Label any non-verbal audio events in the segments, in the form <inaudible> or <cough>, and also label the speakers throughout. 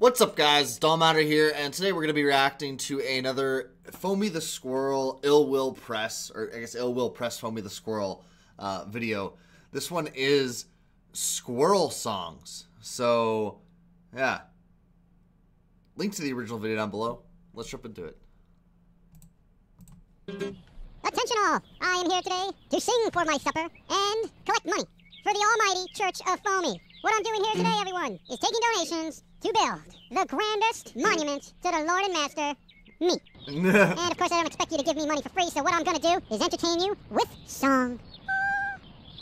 Speaker 1: What's up, guys? It's Matter here, and today we're going to be reacting to another Foamy the Squirrel Ill Will Press, or I guess Ill Will Press Foamy the Squirrel uh, video. This one is Squirrel Songs. So, yeah. Link to the original video down below. Let's jump into it.
Speaker 2: Attention all! I am here today to sing for my supper and collect money for the almighty Church of Foamy. What I'm doing here today, everyone, is taking donations to build the grandest monument to the Lord and Master, me. <laughs> and of course, I don't expect you to give me money for free, so what I'm gonna do is entertain you with song.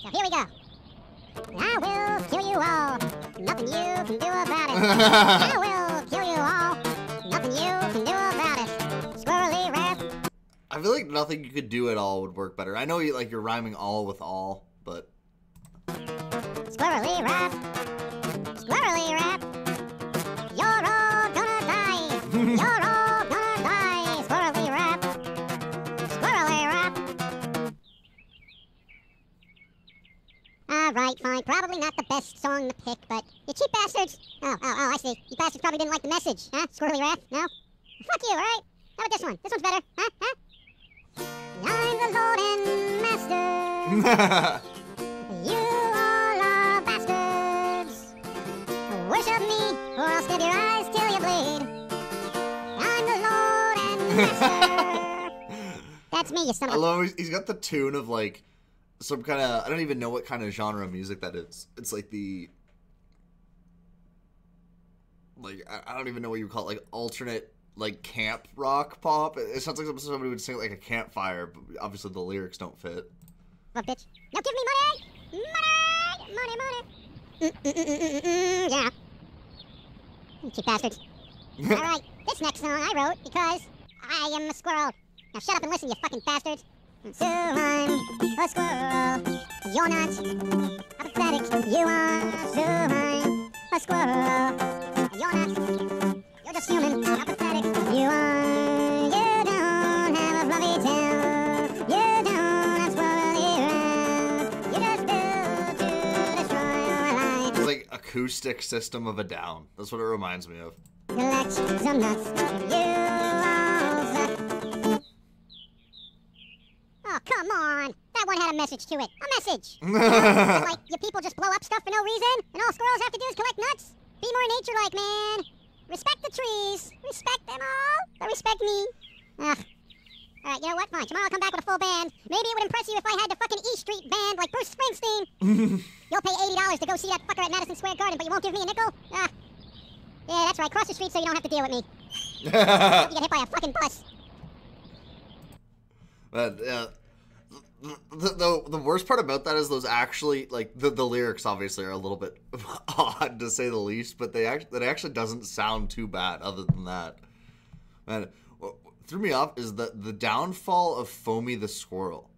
Speaker 2: So here we go. I will kill you all. Nothing you can do about it. <laughs> I will kill you all. Nothing you can do about it. Squirrely wrath.
Speaker 1: I feel like nothing you could do at all would work better. I know you like you're rhyming all with all, but
Speaker 2: Squirrely rap. Squirrely rap. You're all gonna die. You're all gonna die. Squirrely rap. Squirrely rap. Alright, fine. Probably not the best song to pick, but you cheap bastards. Oh, oh, oh, I see. You bastards probably didn't like the message, huh? Squirrely rap? No? Fuck you, alright? How about this one? This one's better, huh? Huh? I'm the Lord and Master. <laughs> Worship me, or I'll stab your eyes till you bleed. I'm the Lord and Master. <laughs> That's me, you son of a...
Speaker 1: he's- got the tune of like some kind of I don't even know what kind of genre of music that is. It's like the like I, don't even know what you call it, like alternate like camp rock pop. It, sounds like somebody would sing like a campfire, but obviously the lyrics don't fit.
Speaker 2: Fuck, bitch. Now give me money! Money! Money, money! Mm, mm, mm, mm, mm, mm, yeah. You cheap bastards. <laughs> Alright, this next song I wrote because I am a squirrel. Now shut up and listen, you fucking bastards. So I'm a squirrel. You're not. How pathetic you are. So I'm a squirrel. You're not. You're just human.
Speaker 1: Acoustic system of a down. That's what it reminds me of.
Speaker 2: Collect some nuts. You all suck. Oh, come on. That one had a message to it. A message. <laughs> like, you people just blow up stuff for no reason, and all squirrels have to do is collect nuts? Be more nature-like, man. Respect the trees. Respect them all. But respect me. Ugh. Alright, you know what? Fine. Tomorrow I'll come back with a full band. Maybe it would impress you if I had the fucking E Street band like Bruce Springsteen. <laughs> You'll pay $80 to go see that fucker at Madison Square Garden, but you won't give me a nickel? Ah. Yeah, that's right. Cross the street so you don't have to deal with me. <laughs> You get hit by a fucking bus.
Speaker 1: But uh, the, the the worst part about that is those actually like the, the lyrics obviously are a little bit <laughs> odd to say the least, but they actually that actually doesn't sound too bad. Other than that, man, what threw me off is the the downfall of Foamy the squirrel.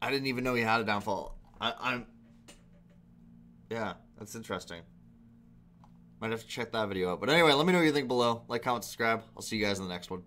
Speaker 1: I didn't even know he had a downfall. I, I'm yeah, that's interesting. Might have to check that video out. But anyway, let me know what you think below. Like, comment, subscribe. I'll see you guys in the next one.